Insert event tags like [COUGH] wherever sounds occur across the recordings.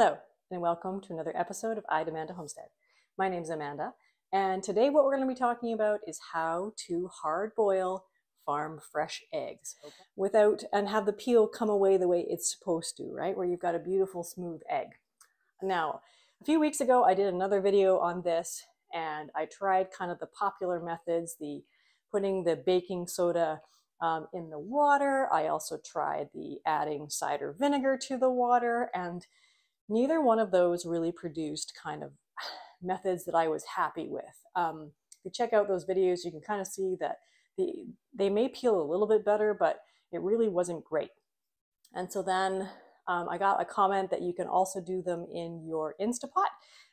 Hello, and welcome to another episode of I Damanda Homestead. My name is Amanda, and today what we're going to be talking about is how to hard boil farm fresh eggs okay. without and have the peel come away the way it's supposed to, right? Where you've got a beautiful smooth egg. Now, a few weeks ago, I did another video on this, and I tried kind of the popular methods, the putting the baking soda um, in the water. I also tried the adding cider vinegar to the water, and neither one of those really produced kind of [SIGHS] methods that I was happy with. Um, if you check out those videos, you can kind of see that the, they may peel a little bit better, but it really wasn't great. And so then um, I got a comment that you can also do them in your Instapot.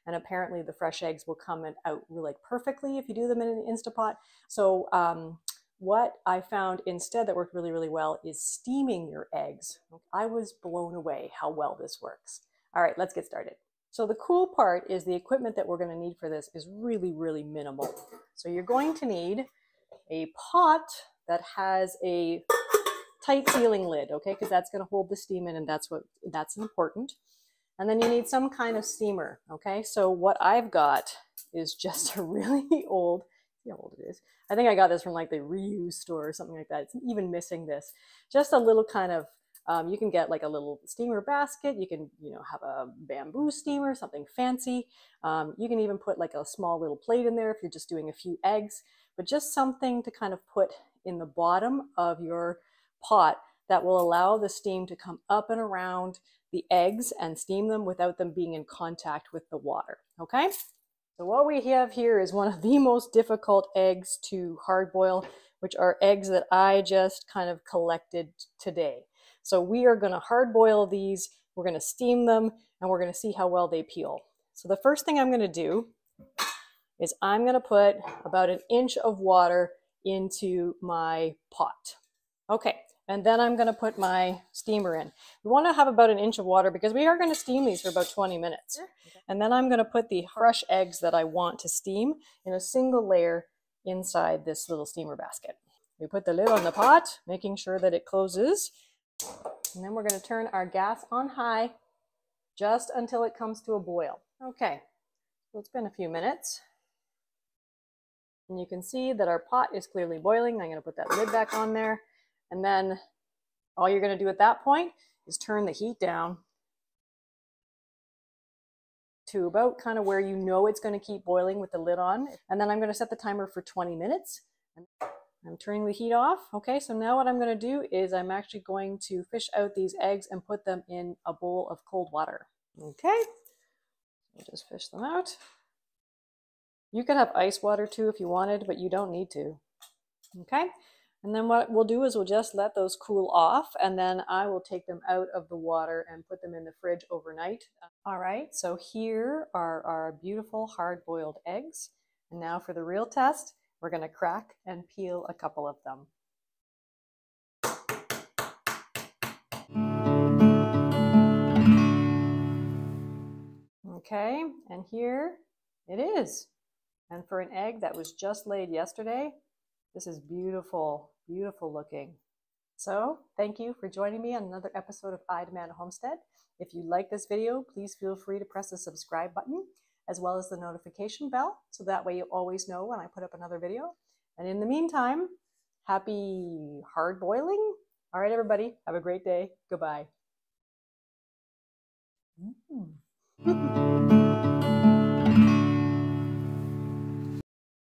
And apparently the fresh eggs will come out really perfectly if you do them in an Instapot. So um, what I found instead that worked really, really well is steaming your eggs. I was blown away how well this works. All right, let's get started. So the cool part is the equipment that we're going to need for this is really, really minimal. So you're going to need a pot that has a tight sealing lid, okay, because that's going to hold the steam in and that's what that's important. And then you need some kind of steamer, okay? So what I've got is just [LAUGHS] a really old, see how old it is. I think I got this from like the reuse store or something like that. It's even missing this. Just a little kind of um, you can get like a little steamer basket. You can, you know, have a bamboo steamer, something fancy. Um, you can even put like a small little plate in there if you're just doing a few eggs, but just something to kind of put in the bottom of your pot that will allow the steam to come up and around the eggs and steam them without them being in contact with the water. Okay. So what we have here is one of the most difficult eggs to hard boil, which are eggs that I just kind of collected today. So we are going to hard boil these, we're going to steam them, and we're going to see how well they peel. So the first thing I'm going to do is I'm going to put about an inch of water into my pot. Okay, and then I'm going to put my steamer in. We want to have about an inch of water because we are going to steam these for about 20 minutes. And then I'm going to put the fresh eggs that I want to steam in a single layer inside this little steamer basket. We put the lid on the pot, making sure that it closes. And then we're going to turn our gas on high just until it comes to a boil. Okay, so it's been a few minutes. And you can see that our pot is clearly boiling. I'm going to put that lid back on there. And then all you're going to do at that point is turn the heat down to about kind of where you know it's going to keep boiling with the lid on. And then I'm going to set the timer for 20 minutes. I'm turning the heat off. Okay, so now what I'm going to do is I'm actually going to fish out these eggs and put them in a bowl of cold water. Okay, so just fish them out. You could have ice water too if you wanted, but you don't need to. Okay, and then what we'll do is we'll just let those cool off and then I will take them out of the water and put them in the fridge overnight. All right, so here are our beautiful hard-boiled eggs. And now for the real test. We're going to crack and peel a couple of them. Okay, and here it is. And for an egg that was just laid yesterday, this is beautiful, beautiful looking. So thank you for joining me on another episode of I Damanda Homestead. If you like this video, please feel free to press the subscribe button as well as the notification bell. So that way you always know when I put up another video. And in the meantime, happy hard boiling. All right, everybody, have a great day. Goodbye. Mm. [LAUGHS]